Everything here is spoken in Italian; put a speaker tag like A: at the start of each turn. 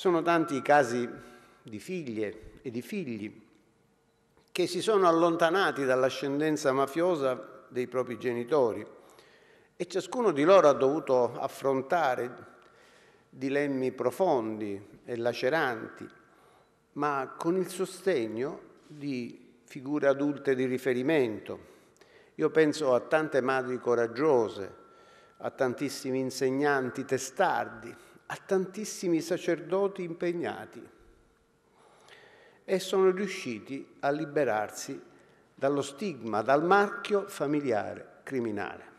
A: Sono tanti i casi di figlie e di figli che si sono allontanati dall'ascendenza mafiosa dei propri genitori e ciascuno di loro ha dovuto affrontare dilemmi profondi e laceranti, ma con il sostegno di figure adulte di riferimento. Io penso a tante madri coraggiose, a tantissimi insegnanti testardi, a tantissimi sacerdoti impegnati e sono riusciti a liberarsi dallo stigma, dal marchio familiare criminale.